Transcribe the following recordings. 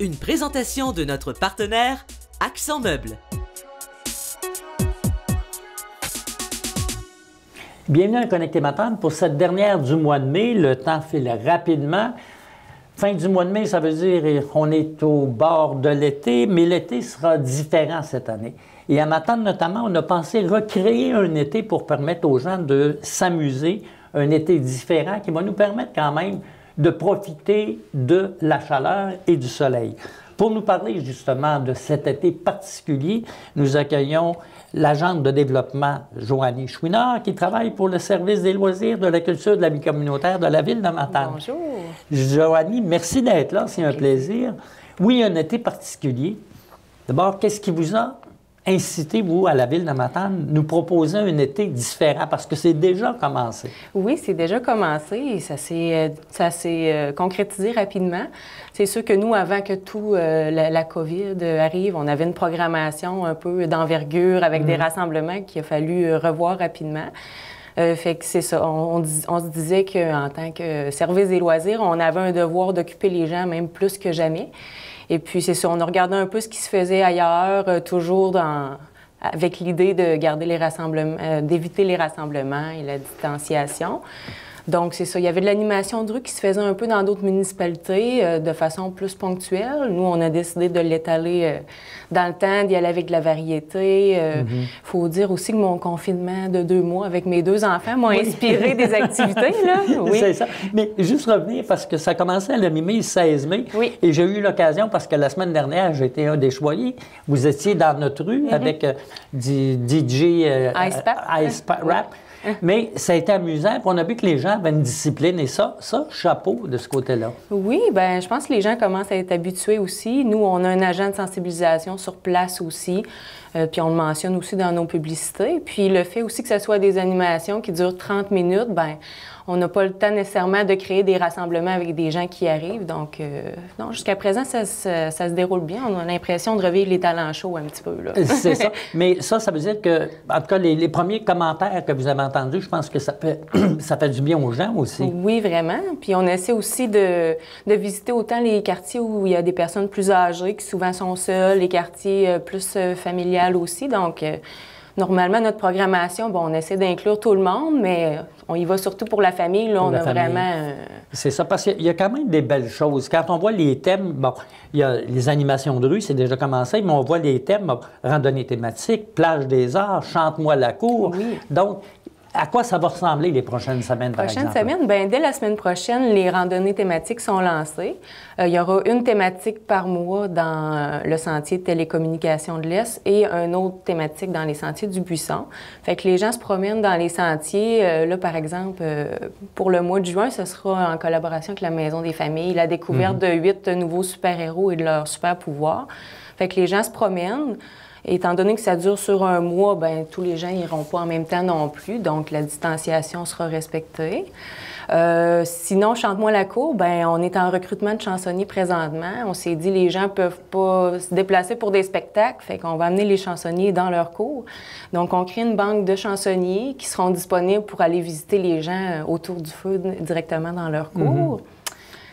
Une présentation de notre partenaire Accent Meubles. Bienvenue à Connecté Matane pour cette dernière du mois de mai. Le temps file rapidement. Fin du mois de mai, ça veut dire qu'on est au bord de l'été, mais l'été sera différent cette année. Et à Matane, notamment, on a pensé recréer un été pour permettre aux gens de s'amuser, un été différent qui va nous permettre quand même de profiter de la chaleur et du soleil. Pour nous parler justement de cet été particulier, nous accueillons l'agente de développement Joanie Chouinard qui travaille pour le service des loisirs, de la culture de la vie communautaire de la ville de Matane. Bonjour. Joanie, merci d'être là, c'est un plaisir. Oui, un été particulier. D'abord, qu'est-ce qui vous a incité, vous, à la ville de Matane, nous proposer un été différent parce que c'est déjà commencé? Oui, c'est déjà commencé et ça s'est, euh, ça s'est euh, concrétisé rapidement. C'est sûr que nous, avant que tout euh, la, la COVID arrive, on avait une programmation un peu d'envergure avec des rassemblements qu'il a fallu revoir rapidement. Euh, fait que c'est ça. On, on dis- on se disait qu'en tant que service des loisirs, on avait un devoir d'occuper les gens même plus que jamais. Et puis c'est ça, on a regardé un peu ce qui se faisait ailleurs, euh, toujours avec l'idée de garder les rassemblements, euh, d'éviter les rassemblements et la distanciation. Donc, c'est ça. Il y avait de l'animation de rue qui se faisait un peu dans d'autres municipalités euh, de façon plus ponctuelle. Nous, on a décidé de l'étaler euh, dans le temps, d'y aller avec de la variété. Il faut dire aussi que mon confinement de deux mois avec mes deux enfants m'a inspiré des activités. Là. Oui. C'est ça. Mais juste revenir, parce que ça commençait le mi-mai, le 16 mai. Oui. Et j'ai eu l'occasion, parce que la semaine dernière, j'étais un des choyés. Vous étiez dans notre rue avec euh, du DJ euh, Mm-hmm. Ice euh, Pa- Rap. Mais ça a été amusant. Puis on a vu que les gens avaient une discipline. Et ça, ça, chapeau de ce côté-là. Oui, ben je pense que les gens commencent à être habitués aussi. Nous, on a un agent de sensibilisation sur place aussi, euh, puis on le mentionne aussi dans nos publicités. Puis le fait aussi que ce soit des animations qui durent 30 minutes, ben on n'a pas le temps nécessairement de créer des rassemblements avec des gens qui arrivent. Donc, euh, non, jusqu'à présent, ça, se- ça se déroule bien. On a l'impression de revivre les talents chauds un petit peu. C'est ça. Mais ça, ça veut dire que, en tout cas, les, les premiers commentaires que vous avez entendus, je pense que ça fait, ça fait du bien aux gens aussi. Oui, vraiment. Puis on essaie aussi de, de visiter autant les quartiers où il y a des personnes plus âgées qui souvent sont seules, les quartiers euh, plus euh, aussi. Donc, euh, normalement, notre programmation, bon, on essaie d'inclure tout le monde, mais on y va surtout pour la famille. Là, on a famille. vraiment... euh, C'est ça, parce qu'il y a quand même des belles choses. Quand on voit les thèmes, bon, il y a les animations de rue, c'est déjà commencé, mais on voit les thèmes, bon, randonnée thématique, plage des arts, chante-moi la cour. Oui. Donc, à quoi ça va ressembler les prochaines semaines, par Prochaine exemple? semaine, ben, dès la semaine prochaine, les randonnées thématiques sont lancées. Euh, il y aura une thématique par mois dans euh, le sentier de télécommunication de l'Est et une autre thématique dans les sentiers du Buisson. Fait que les gens se promènent dans les sentiers. Euh, là, par exemple, euh, pour le mois de juin, ce sera en collaboration avec la Maison des familles, la découverte de huit nouveaux super-héros et de leurs super-pouvoirs. Fait que les gens se promènent. Étant donné que ça dure sur un mois, ben tous les gens n'iront pas en même temps non plus, donc la distanciation sera respectée. Euh, sinon, Chante-moi la cour, ben on est en recrutement de chansonniers présentement. On s'est dit les gens peuvent pas se déplacer pour des spectacles, fait qu'on va amener les chansonniers dans leur cours. Donc on crée une banque de chansonniers qui seront disponibles pour aller visiter les gens euh, autour du feu directement dans leur cours.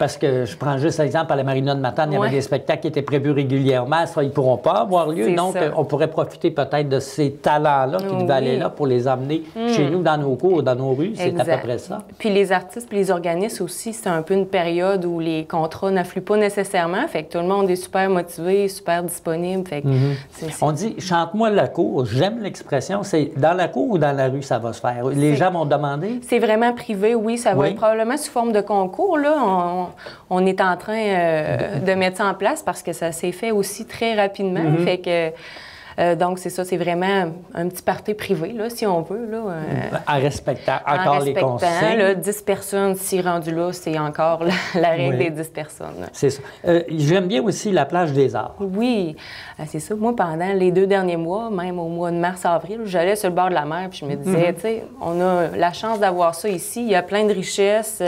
Parce que je prends juste l'exemple à la Marina de Matane, il y avait des spectacles qui étaient prévus régulièrement. Ça, ils ne pourront pas avoir lieu. Donc, ça. euh, on pourrait profiter peut-être de ces talents-là qui devaient Oui. aller là pour les amener chez nous, dans nos cours, dans nos rues. C'est à peu près ça. Puis les artistes puis les organismes aussi, c'est un peu une période où les contrats n'affluent pas nécessairement. Fait que tout le monde est super motivé, super disponible. Fait que c'est- On dit chante-moi la cour. J'aime l'expression. C'est dans la cour ou dans la rue ça va se faire? Les gens vont demander. C'est vraiment privé, oui. Ça va Oui. être probablement sous forme de concours. Là. On, on est en train euh, de mettre ça en place parce que ça s'est fait aussi très rapidement. Mm-hmm. Fait que, euh, donc, c'est ça, c'est vraiment un petit party privé, là, si on veut. Là, euh, En respectant en encore les respectant, consignes. là, 10 personnes, si rendu là, c'est encore la, la règle Oui. des 10 personnes. C'est ça. Euh, J'aime bien aussi la plage des arts. Oui, c'est ça. Moi, pendant les deux derniers mois, même au mois de mars-avril, j'allais sur le bord de la mer puis je me disais, tu sais, on a la chance d'avoir ça ici. Il y a plein de richesses.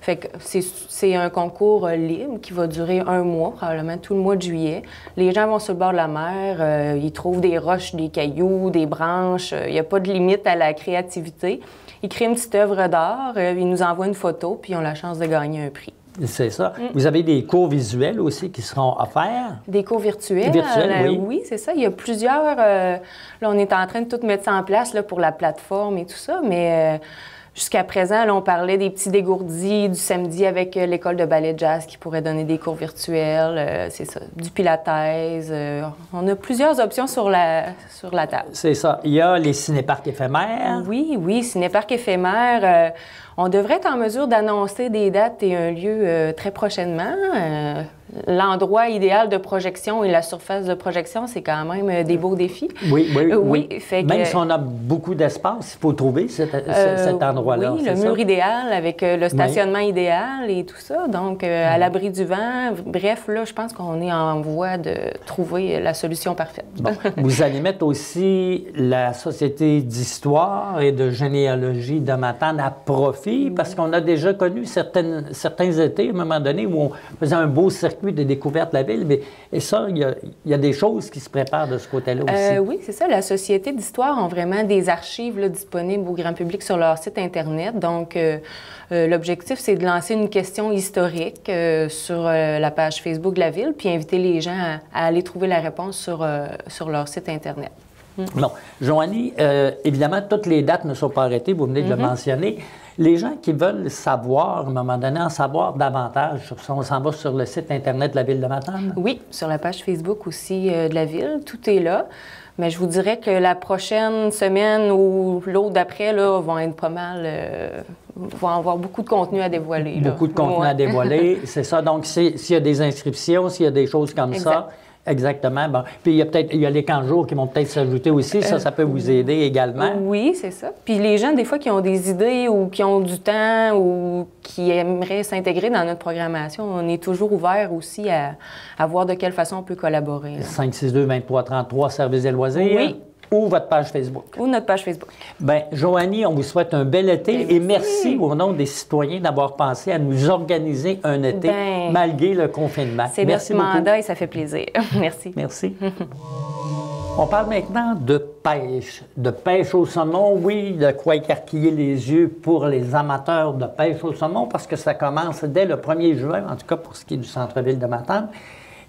Fait que c'est- un concours euh, libre qui va durer un mois, probablement tout le mois de juillet. Les gens vont sur le bord de la mer, euh, ils trouvent des roches, des cailloux, des branches. euh, Il n'y a pas de limite à la créativité. Ils créent une petite œuvre d'art, ils nous envoient une photo, puis ils ont la chance de gagner un prix. C'est ça. Vous avez des cours visuels aussi qui seront offerts? Des cours virtuels. Virtuels, oui. oui, c'est ça. Il y a plusieurs. euh, là, on est en train de tout mettre ça en place là, pour la plateforme et tout ça, mais. euh, Jusqu'à présent, là, on parlait des petits dégourdis du samedi avec euh, l'école de ballet jazz qui pourrait donner des cours virtuels. euh, c'est ça, du pilates. euh, on a plusieurs options sur la, sur la table. C'est ça. Il y a les cinéparcs éphémères. Oui, oui, Cinéparc éphémère. euh, on devrait être en mesure d'annoncer des dates et un lieu très prochainement. L'endroit idéal de projection et la surface de projection, c'est quand même euh, des beaux défis. Oui, oui, Euh, oui. oui, fait que- Même si on a beaucoup d'espace, il faut trouver cet, Euh, cet endroit-là. Oui, le ça? mur idéal avec le stationnement idéal et tout ça. Donc, euh, à l'abri du vent. Bref, là, je pense qu'on est en voie de trouver la solution parfaite. Bon. Vous allez mettre aussi la Société d'histoire et de généalogie de Matane à profit parce qu'on a déjà connu certaines, certains étés, à un moment donné, où on faisait un beau circuit de découverte de la ville. Mais, et ça, il y, a, il y a des choses qui se préparent de ce côté-là aussi. Euh, oui, c'est ça. La Société d'histoire ont vraiment des archives là, disponibles au grand public sur leur site Internet. Donc, euh, euh, l'objectif, c'est de lancer une question historique sur la page Facebook de la ville, puis inviter les gens à, à aller trouver la réponse sur, sur leur site Internet. Bon, Joanie, euh, évidemment, toutes les dates ne sont pas arrêtées, vous venez de le mentionner. Les gens qui veulent savoir, à un moment donné, en savoir davantage sur ça, on s'en va sur le site Internet de la Ville de Matane? Oui, sur la page Facebook aussi euh, de la ville, tout est là. Mais je vous dirais que la prochaine semaine ou l'autre d'après, là, vont être pas mal. euh, vont avoir beaucoup de contenu à dévoiler. là. Beaucoup de contenu à dévoiler, c'est ça. Donc, s'il y a des inscriptions, s'il y a des choses comme Exact. ça, exactement. Bon. Puis, il y a peut-être il y a les camps de jour qui vont peut-être s'ajouter aussi. Ça, ça peut vous aider également. Oui, c'est ça. Puis les gens, des fois, qui ont des idées ou qui ont du temps ou qui aimeraient s'intégrer dans notre programmation, on est toujours ouvert aussi à, à voir de quelle façon on peut collaborer. là. 562 23 33 services et loisirs. Oui. Ou votre page Facebook? Ou notre page Facebook. Bien, Joanie, on vous souhaite un bel été Bien, et merci. merci au nom des citoyens d'avoir pensé à nous organiser un été Ben, malgré le confinement. C'est merci notre beaucoup. mandat et ça fait plaisir. Merci. Merci. On parle maintenant de pêche, de pêche au saumon, oui, de quoi écarquiller les yeux pour les amateurs de pêche au saumon, parce que ça commence dès le 1er juin, en tout cas pour ce qui est du centre-ville de Matane.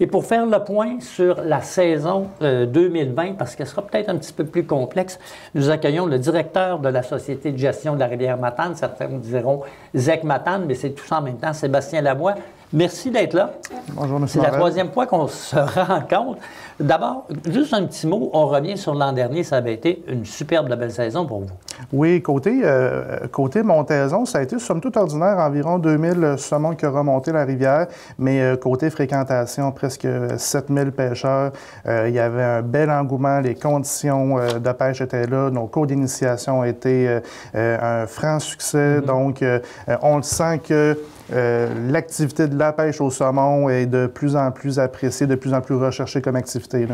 Et pour faire le point sur la saison euh, 2020, parce qu'elle sera peut-être un petit peu plus complexe, nous accueillons le directeur de la Société de gestion de la rivière Matane, certains vous diront ZEC Matane, mais c'est tout ça en Sébastien Lavoie. Merci d'être là. Bonjour, M. C'est la troisième fois qu'on se rencontre. D'abord, juste un petit mot. On revient sur l'an dernier. Ça avait été une superbe de belle saison pour vous. Oui, côté, euh, côté montaison, ça a été somme toute ordinaire, environ 2000 saumons qui ont remonté la rivière, mais euh, côté fréquentation, presque 7000 pêcheurs. Euh, il y avait un bel engouement, les conditions de pêche étaient là, nos cours d'initiation étaient un franc succès, donc euh, euh, on le sent que euh, l'activité de la pêche au saumon est de plus en plus appréciée, de plus en plus recherchée comme activité.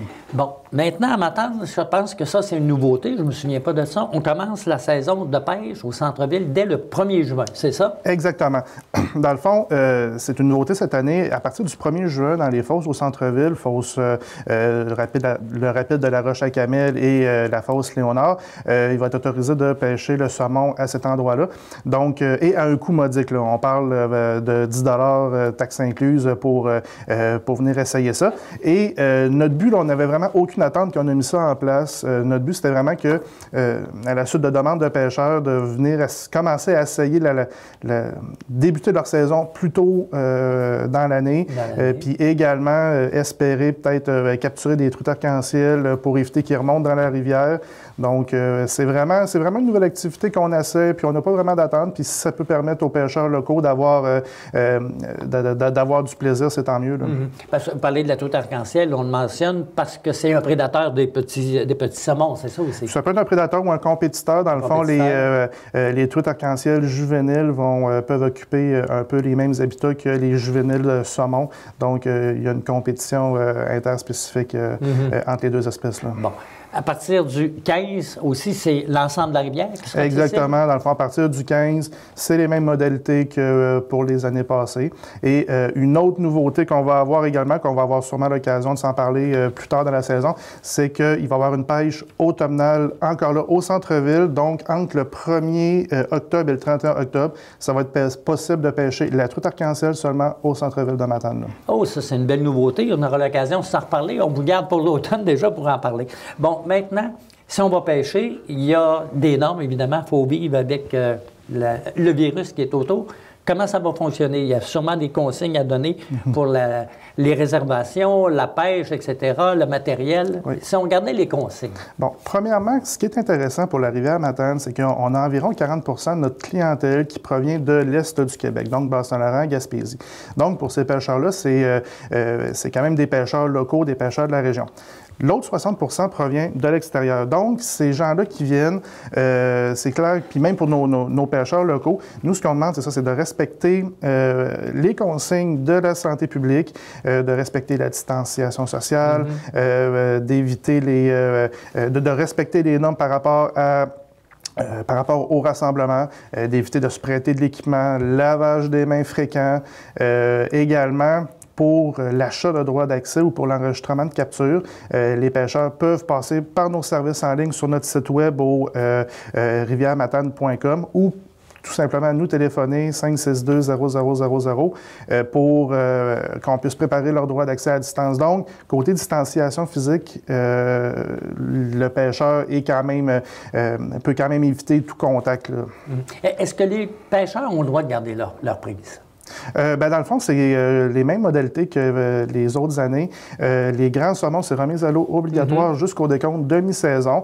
Maintenant, à Matane, je pense que ça, c'est une nouveauté. Je ne me souviens pas de ça. On commence la saison de pêche au centre-ville dès le 1er juin. C'est ça? Exactement. Dans le fond, euh, c'est une nouveauté cette année. À partir du 1er juin, dans les fosses au centre-ville, fosse euh, le, rapide, de la Roche à Camel et euh, la fosse Léonard, il va être autorisé de pêcher le saumon à cet endroit-là. Donc, et à un coût modique. On parle de 10 euh, taxes incluses pour, pour venir essayer ça. Et notre but, on n'avait vraiment aucune attente qu'on a mis ça en place. Euh, notre but, c'était vraiment que, euh, à la suite de demandes de pêcheurs, de venir commencer à essayer la, la- la- débuter leur saison plus tôt euh, dans l'année, puis également espérer peut-être euh, capturer des truites arc-en-ciel pour éviter qu'ils remontent dans la rivière. Donc, euh, c'est vraiment, c'est vraiment une nouvelle activité qu'on essaie, puis on n'a pas vraiment d'attente. Puis si ça peut permettre aux pêcheurs locaux d'avoir, euh, euh, d'avoir du plaisir, c'est tant mieux. là. Vous parlez de la toute arc-en-ciel, on le mentionne parce que c'est un prédateur des petits, des petits saumons, c'est ça aussi? Ça peut être un prédateur ou un compétiteur. Dans le fond, les, les truites arc-en-ciel juvéniles vont, peuvent occuper un peu les mêmes habitats que les juvéniles saumons. Donc, il y a une compétition interspécifique euh, entre les deux espèces. Là. Bon. À partir du 15 aussi, c'est l'ensemble de la rivière qui sera Exactement. Dans le fond, à partir du 15, c'est les mêmes modalités que euh, pour les années passées. Et euh, une autre nouveauté qu'on va avoir également, qu'on va avoir sûrement l'occasion de s'en parler euh, plus tard dans la saison, c'est qu'il va y avoir une pêche automnale encore là au centre-ville. Donc, entre le 1er octobre et le 31 octobre, ça va être possible de pêcher la truite arc-en-ciel seulement au centre-ville de Matane. Oh, ça, c'est une belle nouveauté. On aura l'occasion de s'en reparler. On vous garde pour l'automne déjà pour en parler. Bon, maintenant, si on va pêcher, il y a des normes, évidemment. Il faut vivre avec euh, le virus qui est autour. Comment ça va fonctionner? Il y a sûrement des consignes à donner mhm. pour les réservations, la pêche, etc., le matériel. Si on regardait les consignes. Bon, premièrement, ce qui est intéressant pour la rivière Matane, c'est qu'on a environ 40% de notre clientèle qui provient de l'Est du Québec, donc Bas-Saint-Laurent, Gaspésie. Donc, pour ces pêcheurs-là, euh, euh, c'est quand même des pêcheurs locaux, des pêcheurs de la région. L'autre 60% provient de l'extérieur. Donc, ces gens-là qui viennent, euh, c'est clair, puis même pour nos, pêcheurs locaux, nous, ce qu'on demande, c'est ça, c'est de respecter euh, les consignes de la santé publique, euh, de respecter la distanciation sociale, mm-hmm. d'éviter les... De, respecter les normes par rapport à... par rapport au rassemblement, d'éviter de se prêter de l'équipement, lavage des mains fréquent, également pour euh, l'achat de droits d'accès ou pour l'enregistrement de capture. Euh, les pêcheurs peuvent passer par nos services en ligne sur notre site web au euh, rivièrematane.com ou tout simplement nous téléphoner 562-0000 pour qu'on puisse préparer leur droit d'accès à distance. Donc, côté distanciation physique, le pêcheur est quand même, peut quand même éviter tout contact. Est-ce que les pêcheurs ont le droit de garder leur, leur? Euh, ben, dans le fond, c'est euh, les mêmes modalités que euh, les autres années. les grands saumons, c'est remise à l'eau obligatoire mm-hmm. jusqu'au décompte demi-saison,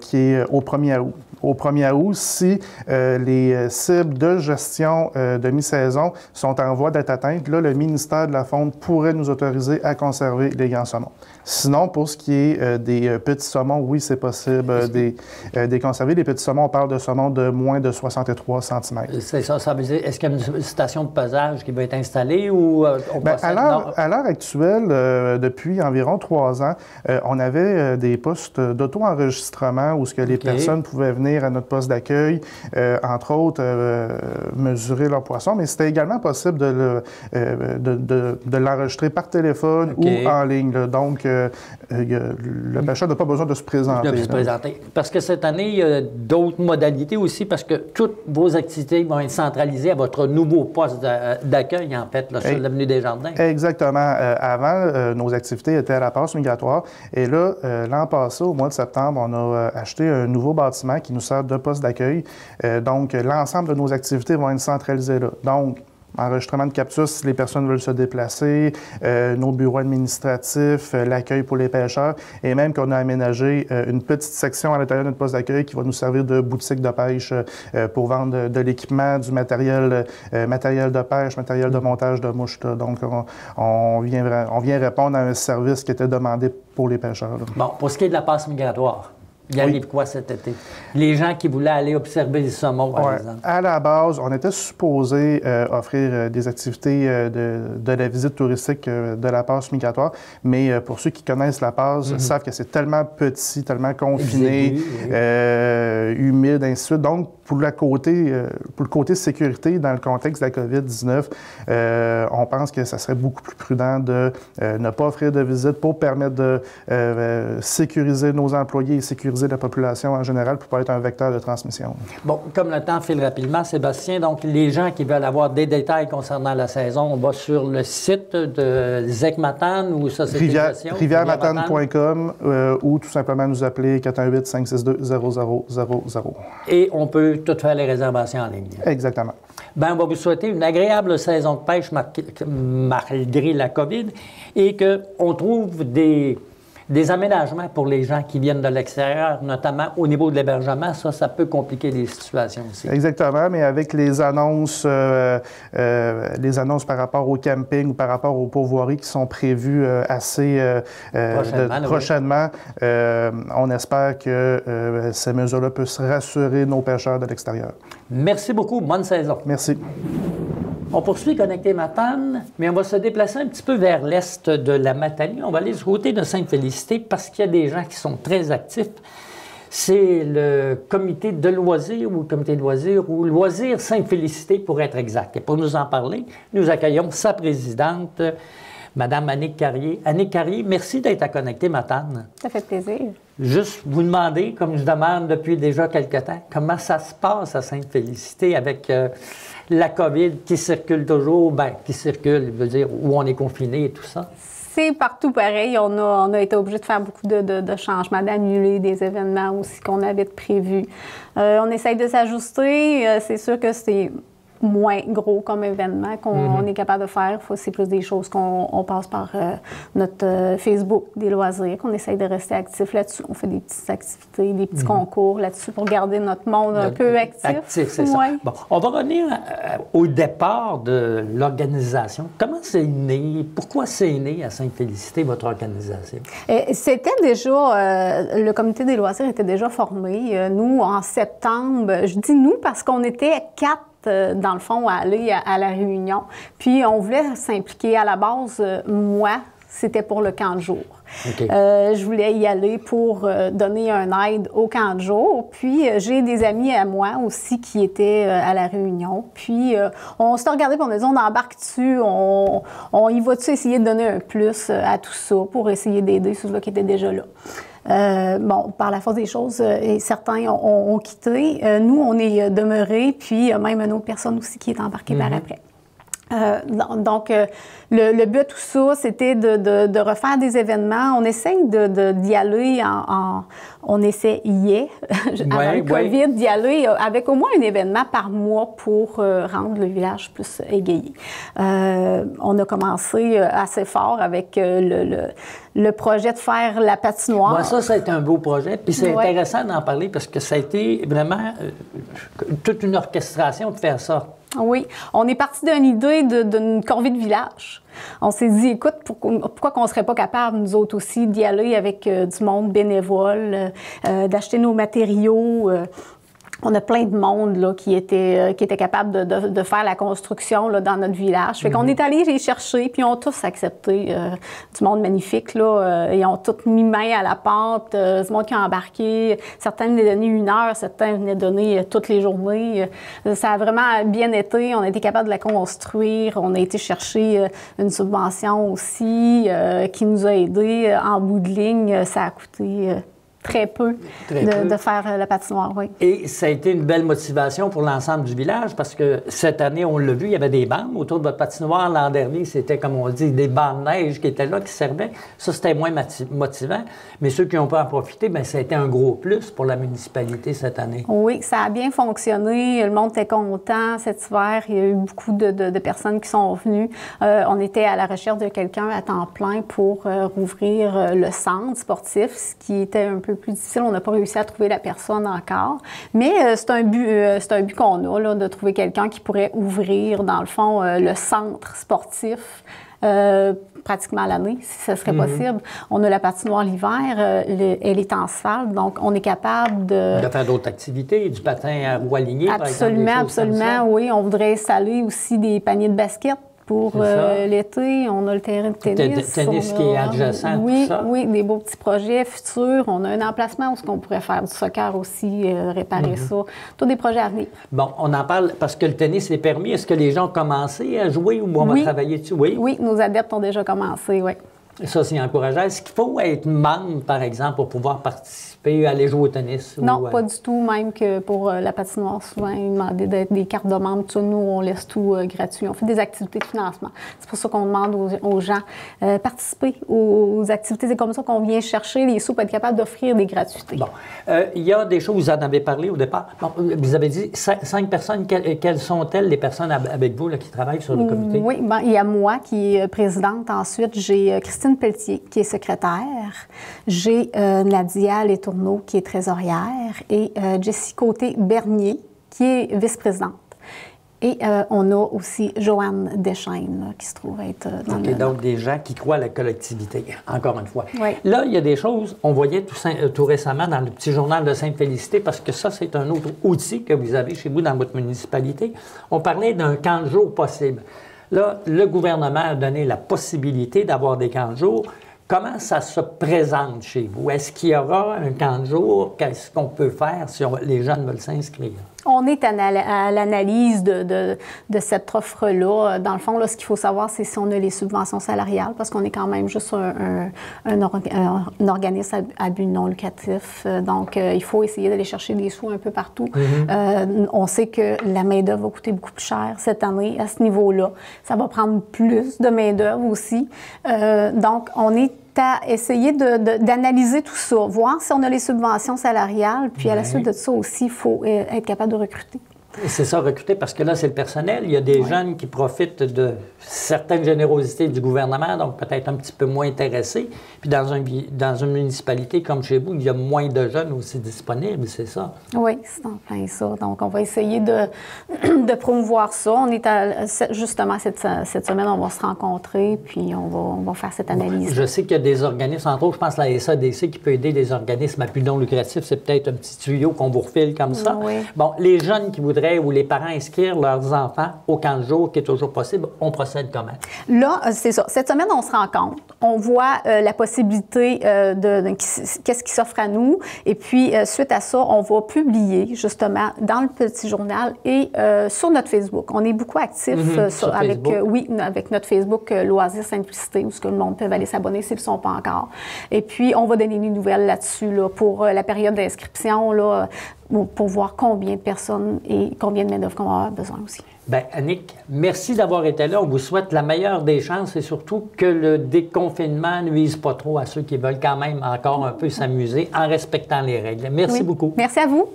qui est au 1er août. Au 1er août, si les cibles de gestion demi-saison sont en voie d'être atteintes, là, le ministère de la Faune pourrait nous autoriser à conserver les grands saumons. Sinon, pour ce qui est des petits saumons, oui, c'est possible de les conserver. Les petits saumons, on parle de saumons de moins de 63 cm. C'est ça, ça veut dire, est-ce qu'il y a une station de pesage qui va être installé ou euh, on ben, à, l'heure, actuelle, euh, depuis environ trois ans, euh, on avait des postes d'auto-enregistrement où ce que les personnes pouvaient venir à notre poste d'accueil, entre autres, mesurer leur poisson, mais c'était également possible de, de, l'enregistrer par téléphone ou en ligne. Donc, le pêcheur n'a pas besoin de se présenter. De se présenter. Parce que cette année, il y a d'autres modalités aussi, parce que toutes vos activités vont être centralisées à votre nouveau poste d'accueil, en fait, là, sur l'avenue des Jardins. Exactement. Euh, avant, euh, nos activités étaient à la passe migratoire. Et là, euh, l'an passé, au mois de septembre, on a acheté un nouveau bâtiment qui nous sert de poste d'accueil. donc, l'ensemble de nos activités vont être centralisées là. Donc, enregistrement de captures si les personnes veulent se déplacer, euh, nos bureaux administratifs, euh, l'accueil pour les pêcheurs, et même qu'on a aménagé euh, une petite section à l'intérieur de notre poste d'accueil qui va nous servir de boutique de pêche pour vendre de, l'équipement, du matériel, matériel de pêche, matériel de montage de mouches. Donc, on, vient, on vient répondre à un service qui était demandé pour les pêcheurs. Bon, pour ce qui est de la passe migratoire, il arrive quoi cet été? Les gens qui voulaient aller observer les saumons, par exemple. À la base, on était supposé euh, offrir euh, des activités euh, de, la visite touristique de la passe migratoire, mais pour ceux qui connaissent la passe, mhm. savent que c'est tellement petit, tellement confiné, humide, ainsi de suite. Donc, pour, la côté, pour le côté sécurité, dans le contexte de la COVID-19, on pense que ça serait beaucoup plus prudent de ne pas offrir de visite pour permettre de sécuriser nos employés et sécuriser de la population en général pour pas être un vecteur de transmission. Bon, comme le temps file rapidement, Sébastien, donc les gens qui veulent avoir des détails concernant la saison, on va sur le site de Zecmatan ou Société Rivière, Rivièrematane.com euh, ou tout simplement nous appeler 418-562-0000. Et on peut tout faire les réservations en ligne. Exactement. Bien, on va vous souhaiter une agréable saison de pêche malgré la COVID et qu'on trouve des des aménagements pour les gens qui viennent de l'extérieur, notamment au niveau de l'hébergement, ça, ça peut compliquer les situations aussi. Exactement, mais avec les annonces, euh, euh, les annonces par rapport au camping ou par rapport aux pourvoiries qui sont prévues euh, assez prochainement, on espère que ces mesures-là peuvent rassurer nos pêcheurs de l'extérieur. Merci beaucoup. Bonne saison. Merci. On poursuit Connecté Matane, mais on va se déplacer un petit peu vers l'est de la Matanie. On va aller du côté de Sainte-Félicité parce qu'il y a des gens qui sont très actifs. C'est le comité de loisirs ou le comité de loisirs ou loisirs Sainte-Félicité pour être exact. Et pour nous en parler, nous accueillons sa présidente, Madame Annick Carrier. Annick Carrier, merci d'être à Connecté Matane. Ça fait plaisir. Juste vous demander, comme je demande depuis déjà quelque temps, comment ça se passe à Sainte-Félicité avec euh, la COVID qui circule toujours, bien, qui circule, veut dire où on est confiné et tout ça? C'est partout pareil. On a, on a été obligé de faire beaucoup de, de, changements, d'annuler des événements aussi qu'on avait prévus. Euh, on essaye de s'ajuster. Euh, c'est sûr que c'est moins gros comme événement qu'on mhm. est capable de faire. C'est plus des choses qu'on passe par euh, notre euh, Facebook des loisirs, qu'on essaye de rester actif là-dessus. On fait des petites activités, des petits mhm. concours là-dessus pour garder notre monde un peu actif. Actif, c'est ça. Bon, on va revenir euh, au départ de l'organisation. Comment c'est né? Pourquoi c'est né à Sainte-Félicité, votre organisation? C'était déjà, le comité des loisirs était déjà formé. nous, en septembre, je dis nous parce qu'on était quatre dans le fond, à aller à, la réunion. Puis, on voulait s'impliquer. À la base, euh, moi, c'était pour le camp de jour. Euh, je voulais y aller pour donner un aide au camp de jour. Puis j'ai des amis à moi aussi qui étaient à la réunion. Puis on s'est regardé pour on a dit on embarque dessus, on, on y va-tu essayer de donner un plus à tout ça pour essayer d'aider ceux-là qui étaient déjà là? Euh, bon, par la force des choses, euh, certains ont, quitté. Euh, nous, on est demeurés, puis même une autre personne aussi qui est embarquée par mhm. après. Euh, donc, euh, le, le, but de tout ça, c'était de, de, de, refaire des événements. On essaye d'y aller en, en, On essayait, avant le COVID, d'y aller avec au moins un événement par mois pour euh, rendre le village plus égayé. on a commencé assez fort avec le, le, le, projet de faire la patinoire. Moi, ça, ça a été un beau projet. Puis c'est intéressant d'en parler parce que ça a été vraiment toute une orchestration de faire ça. Oui, on est parti d'une idée d'une corvée de village. On s'est dit, écoute, pourquoi, qu'on ne serait pas capable, nous autres aussi, d'y aller avec euh, du monde bénévole, euh, euh, d'acheter nos matériaux, on a plein de monde là, qui, était, euh, qui était capable de, de, faire la construction là, dans notre village. Fait qu'on mhm. est allé les chercher, puis ils ont tous accepté. Euh, du monde magnifique, là. Euh, ils ont tous mis main à la pente. du monde qui a embarqué. Certains venaient donner une heure, certains venaient donner toutes les journées. ça a vraiment bien été. On a été capable de la construire. On a été chercher une subvention aussi qui nous a aidés. En bout de ligne, ça a coûté très peu, de, faire euh, la patinoire, oui. Et ça a été une belle motivation pour l'ensemble du village parce que cette année, on l'a vu, il y avait des bandes autour de votre patinoire. L'an dernier, c'était, comme on dit, des bandes de neige qui étaient là, qui servaient. Ça, c'était moins motivant. Mais ceux qui ont pas en profiter, bien, ça a été un gros plus pour la municipalité cette année. Oui, ça a bien fonctionné. Le monde était content cet hiver. Il y a eu beaucoup de, personnes qui sont venues. Euh, on était à la recherche de quelqu'un à temps plein pour euh, rouvrir le centre sportif, ce qui était un peu plus difficile. On n'a pas réussi à trouver la personne encore. Mais euh, c'est un but, euh, c'est un but qu'on a, là, de trouver quelqu'un qui pourrait ouvrir, dans le fond, euh, le centre sportif. pratiquement l'année, si ce serait mhm. possible. On a la patinoire l'hiver, elle est en salle, donc on est capable de... De faire d'autres activités, du patin à roue alignée, absolument, par exemple. Absolument, oui. On voudrait installer aussi des paniers de basket pour euh, l'été, on a le terrain de tennis. tennis qui est adjacent. Oui, tout ça. oui, des beaux petits projets futurs. On a un emplacement où on pourrait faire du soccer aussi, euh, réparer mhm. ça. Tous des projets à venir. Bon, on en parle parce que le tennis est permis. Est-ce que les gens ont commencé à jouer ou on va travailler dessus? Oui. Oui, nos adeptes ont déjà commencé, oui. Ça, c'est encourageant. Est-ce qu'il faut être membre, par exemple, pour pouvoir participer, aller jouer au tennis? Non, pas du tout. Même que pour euh, la patinoire, souvent, ils demandent d'être des cartes de membre. Tout nous, on laisse tout euh, gratuit. On fait des activités de financement. C'est pour ça qu'on demande aux, gens euh, participer aux, activités. C'est comme ça qu'on vient chercher les sous pour être capable d'offrir des gratuités. Bon. il y a des choses, vous en avez parlé au départ. vous avez dit cinq, personnes. Quelles, sont-elles, les personnes avec vous qui travaillent sur le comité? Oui, ben, il y a moi qui est présidente. Ensuite, j'ai Christine Pelletier, qui est secrétaire. J'ai euh, Nadia Letourneau, qui est trésorière. Et euh, Jessie Côté-Bernier, qui est vice-présidente. Et euh, on a aussi Joanne Deschaines qui se trouve être euh, dans OK, le... donc des gens qui croient à la collectivité, encore une fois. Oui. Là, il y a des choses, on voyait tout, euh, tout récemment dans le petit journal de Sainte-Félicité, parce que ça, c'est un autre outil que vous avez chez vous dans votre municipalité. On parlait d'un camp de jour possible. Là, le gouvernement a donné la possibilité d'avoir des camps de jour. Comment ça se présente chez vous? Est-ce qu'il y aura un camp de jour? Qu'est-ce qu'on peut faire si les jeunes veulent s'inscrire? On est à, na- à l'analyse de, de- de cette offre-là. Dans le fond, là, ce qu'il faut savoir, c'est si on a les subventions salariales, parce qu'on est quand même juste un, un- un orga- un- un organisme à, but non lucratif. Donc, euh, il faut essayer d'aller chercher des sous un peu partout. Euh, on sait que la main-d'œuvre va coûter beaucoup plus cher cette année à ce niveau-là. Ça va prendre plus de main-d'œuvre aussi. Euh, donc, on est à essayer d'analyser tout ça, voir si on a les subventions salariales, puis à la suite de ça aussi, il faut euh, être capable de recruter. C'est ça, recruter, parce que là, c'est le personnel. Il y a des jeunes qui profitent de certaines générosités du gouvernement, donc peut-être un petit peu moins intéressés. Puis dans, un, dans une municipalité comme chez vous, il y a moins de jeunes aussi disponibles, c'est ça? Oui, c'est en plein ça. Donc, on va essayer de, de promouvoir ça. On est à, justement cette, cette semaine, on va se rencontrer, puis on va, on va faire cette analyse. Je sais qu'il y a des organismes, entre autres, je pense à la SADC qui peut aider les organismes à but non lucratif. C'est peut-être un petit tuyau qu'on vous refile comme ça. Oui. Bon, les jeunes qui voudraient ou les parents inscrire leurs enfants au camp de jour, qui est toujours possible, on procède comment? Là, euh, c'est ça. Cette semaine, on se rencontre. On voit euh, la possibilité euh, de, qu'est-ce qui s'offre à nous. Et puis, euh, suite à ça, on va publier justement dans le petit journal et sur notre Facebook. On est beaucoup actifs Mhm, sur avec, Facebook. oui, avec notre Facebook Loisirs Simplicité, où ce que le monde peut aller s'abonner s'ils ne sont pas encore. Et puis, on va donner des nouvelles là-dessus là, pour la période d'inscription, là, pour voir combien de personnes et combien de main-d'œuvre qu'on va avoir besoin aussi. Bien, Annick, merci d'avoir été là. On vous souhaite la meilleure des chances et surtout que le déconfinement ne nuise pas trop à ceux qui veulent quand même encore un peu s'amuser en respectant les règles. Merci Oui. beaucoup. Merci à vous.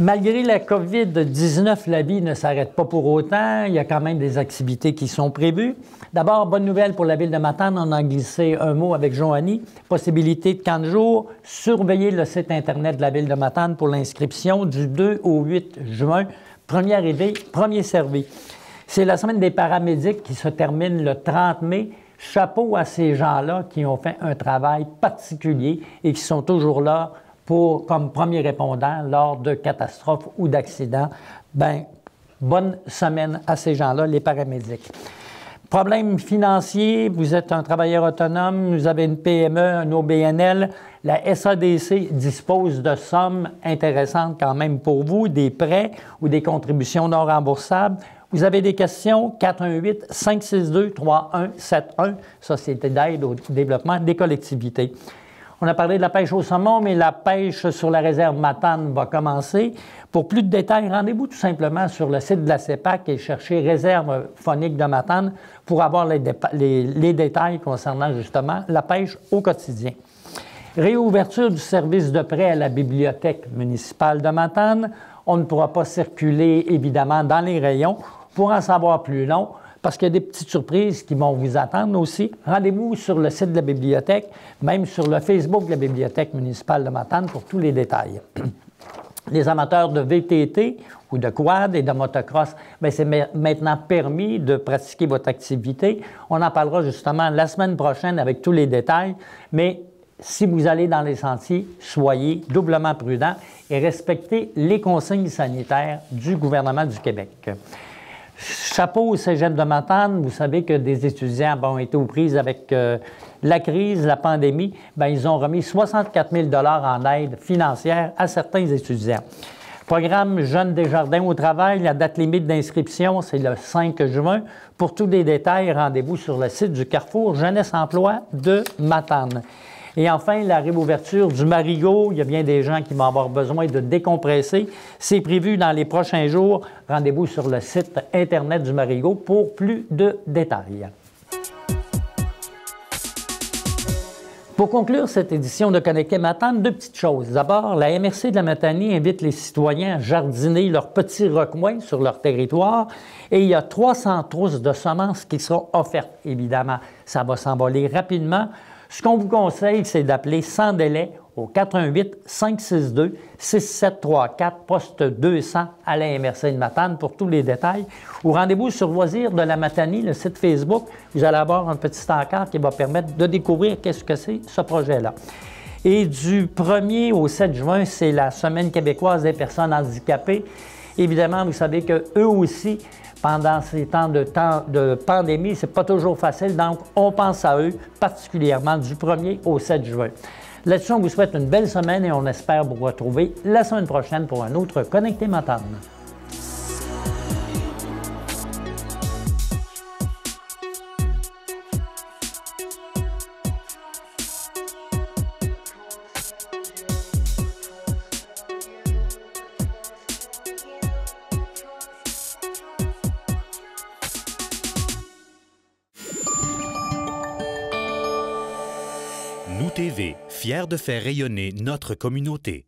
Malgré la COVID-19, la vie ne s'arrête pas pour autant. Il y a quand même des activités qui sont prévues. D'abord, bonne nouvelle pour la ville de Matane. On a glissé un mot avec Joanie. Possibilité de camp de jour. Surveillez le site Internet de la ville de Matane pour l'inscription du 2 au 8 juin. Premier arrivé, premier servi. C'est la semaine des paramédics qui se termine le 30 mai. Chapeau à ces gens-là qui ont fait un travail particulier et qui sont toujours là comme premier répondant lors de catastrophes ou d'accidents. Ben, bonne semaine à ces gens-là, les paramédics. Problème financier, vous êtes un travailleur autonome, vous avez une PME, un OBNL. La SADC dispose de sommes intéressantes quand même pour vous, des prêts ou des contributions non remboursables. Vous avez des questions? 418-562-3171, Société d'aide au développement des collectivités. On a parlé de la pêche au saumon, mais la pêche sur la réserve Matane va commencer. Pour plus de détails, rendez-vous tout simplement sur le site de la CEPAC et cherchez Réserve phonique de Matane pour avoir les, les détails concernant justement la pêche au quotidien. Réouverture du service de prêt à la bibliothèque municipale de Matane. On ne pourra pas circuler évidemment dans les rayons. Pour en savoir plus long, parce qu'il y a des petites surprises qui vont vous attendre aussi. Rendez-vous sur le site de la bibliothèque, même sur le Facebook de la bibliothèque municipale de Matane pour tous les détails. Les amateurs de VTT ou de quad et de motocross, bien, c'est ma- maintenant permis de pratiquer votre activité. On en parlera justement la semaine prochaine avec tous les détails, mais si vous allez dans les sentiers, soyez doublement prudents et respectez les consignes sanitaires du gouvernement du Québec. Chapeau au cégep de Matane, vous savez que des étudiants ont été aux prises avec euh, la crise, la pandémie. Bien, ils ont remis 64 000 en aide financière à certains étudiants. Programme Jeunes Desjardins au travail, la date limite d'inscription, c'est le 5 juin. Pour tous les détails, rendez-vous sur le site du Carrefour Jeunesse Emploi de Matane. Et enfin, la réouverture du Marigot. Il y a bien des gens qui vont avoir besoin de décompresser. C'est prévu dans les prochains jours. Rendez-vous sur le site Internet du Marigot pour plus de détails. Pour conclure cette édition de Connecté Matane, deux petites choses. D'abord, la MRC de la Matanie invite les citoyens à jardiner leurs petits recoins sur leur territoire et il y a 300 trousses de semences qui seront offertes, évidemment. Ça va s'envoler rapidement. Ce qu'on vous conseille, c'est d'appeler sans délai au 88 562 6734 poste 200 à la MRC de Matane pour tous les détails. Ou rendez-vous sur Loisirs de la Matanie, le site Facebook. Vous allez avoir un petit encart qui va permettre de découvrir qu'est-ce que c'est ce projet-là. Et du 1er au 7 juin, c'est la Semaine québécoise des personnes handicapées. Évidemment, vous savez qu'eux aussi, pendant ces temps de, temps de pandémie, c'est pas toujours facile, donc on pense à eux particulièrement du 1er au 7 juin. Là-dessus, on vous souhaite une belle semaine et on espère vous retrouver la semaine prochaine pour un autre Connecté Matane. De faire rayonner notre communauté.